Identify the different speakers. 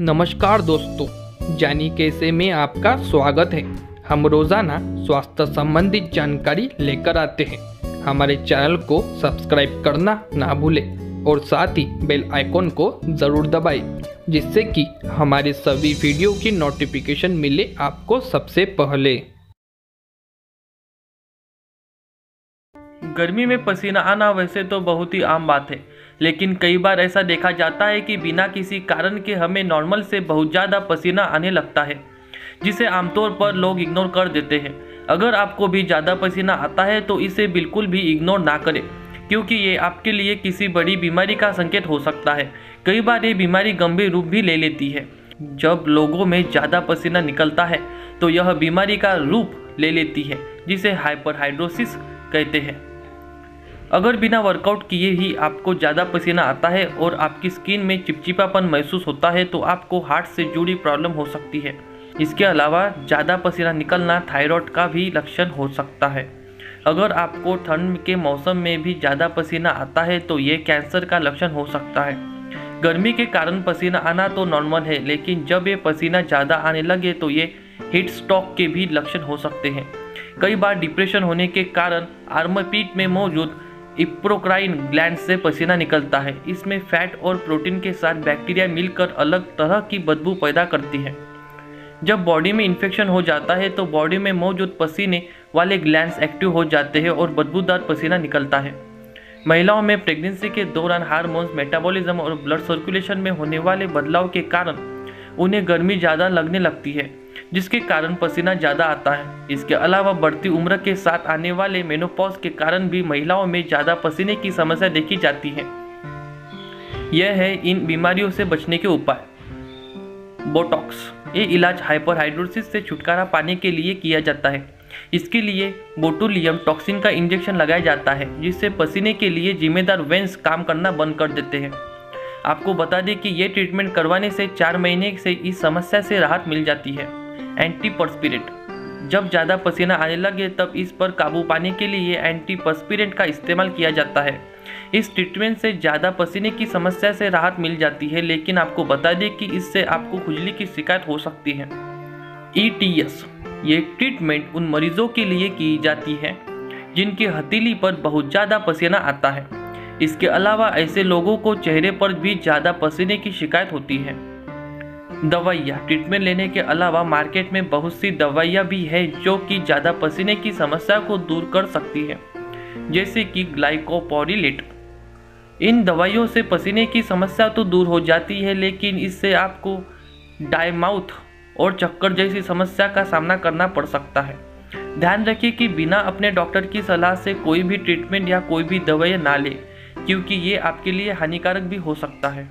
Speaker 1: नमस्कार दोस्तों, जानी कैसे में आपका स्वागत है। हम रोज़ाना स्वास्थ्य संबंधित जानकारी लेकर आते हैं। हमारे चैनल को सब्सक्राइब करना ना भूलें और साथ ही बेल आइकॉन को ज़रूर दबाएँ, जिससे कि हमारे सभी वीडियो की नोटिफिकेशन मिले आपको सबसे पहले।
Speaker 2: गर्मी में पसीना आना वैसे तो बहुत ही आम बात है लेकिन कई बार ऐसा देखा जाता है कि बिना किसी कारण के हमें नॉर्मल से बहुत ज़्यादा पसीना आने लगता है, जिसे आमतौर पर लोग इग्नोर कर देते हैं। अगर आपको भी ज़्यादा पसीना आता है तो इसे बिल्कुल भी इग्नोर ना करें, क्योंकि ये आपके लिए किसी बड़ी बीमारी का संकेत हो सकता है। कई बार ये बीमारी गंभीर रूप भी ले लेती है। जब लोगों में ज़्यादा पसीना निकलता है तो यह बीमारी का रूप ले लेती है, जिसे हाइपरहाइड्रोसिस कहते हैं। अगर बिना वर्कआउट किए ही आपको ज़्यादा पसीना आता है और आपकी स्किन में चिपचिपापन महसूस होता है तो आपको हार्ट से जुड़ी प्रॉब्लम हो सकती है। इसके अलावा ज़्यादा पसीना निकलना थायराइड का भी लक्षण हो सकता है। अगर आपको ठंड के मौसम में भी ज़्यादा पसीना आता है तो ये कैंसर का लक्षण हो सकता है। गर्मी के कारण पसीना आना तो नॉर्मल है, लेकिन जब ये पसीना ज़्यादा आने लगे तो ये हीट स्ट्रोक के भी लक्षण हो सकते हैं। कई बार डिप्रेशन होने के कारण आर्मपीट में मौजूद इप्रोक्राइन ग्लैंड से पसीना निकलता है। इसमें फैट और प्रोटीन के साथ बैक्टीरिया मिलकर अलग तरह की बदबू पैदा करती है। जब बॉडी में इन्फेक्शन हो जाता है तो बॉडी में मौजूद पसीने वाले ग्लैंड्स एक्टिव हो जाते हैं और बदबूदार पसीना निकलता है। महिलाओं में प्रेगनेंसी के दौरान हार्मोन्स, मेटाबॉलिज्म और ब्लड सर्कुलेशन में होने वाले बदलाव के कारण उन्हें गर्मी ज़्यादा लगने लगती है। जिसके कारण पसीना ज़्यादा आता है। इसके अलावा बढ़ती उम्र के साथ आने वाले मेनोपॉज के कारण भी महिलाओं में ज़्यादा पसीने की समस्या देखी जाती है। यह है इन बीमारियों से बचने के उपाय। बोटॉक्स ये इलाज हाइपरहाइड्रोसिस से छुटकारा पाने के लिए किया जाता है। इसके लिए बोटुलियम टॉक्सिन का इंजेक्शन लगाया जाता है, जिससे पसीने के लिए जिम्मेदार वेंस काम करना बंद कर देते हैं। आपको बता दें कि ये ट्रीटमेंट करवाने से चार महीने से इस समस्या से राहत मिल जाती है। एंटीपर्स्पिरेंट जब ज़्यादा पसीना आने लगे, तब इस पर काबू पाने के लिए एंटीपर्स्पिरेंट का इस्तेमाल किया जाता है। इस ट्रीटमेंट से ज़्यादा पसीने की समस्या से राहत मिल जाती है, लेकिन आपको बता दें कि इससे आपको खुजली की शिकायत हो सकती है। ई टी एस ये ट्रीटमेंट उन मरीजों के लिए की जाती है, जिनकी हथेली पर बहुत ज़्यादा पसीना आता है। इसके अलावा ऐसे लोगों को चेहरे पर भी ज़्यादा पसीने की शिकायत होती है। दवाइयाँ। ट्रीटमेंट लेने के अलावा मार्केट में बहुत सी दवाइयाँ भी है जो कि ज़्यादा पसीने की समस्या को दूर कर सकती है, जैसे कि ग्लाइकोपोरिलेट। इन दवाइयों से पसीने की समस्या तो दूर हो जाती है, लेकिन इससे आपको डायमाउथ और चक्कर जैसी समस्या का सामना करना पड़ सकता है। ध्यान रखिए कि बिना अपने डॉक्टर की सलाह से कोई भी ट्रीटमेंट या कोई भी दवाई ना ले, क्योंकि ये आपके लिए हानिकारक भी हो सकता है।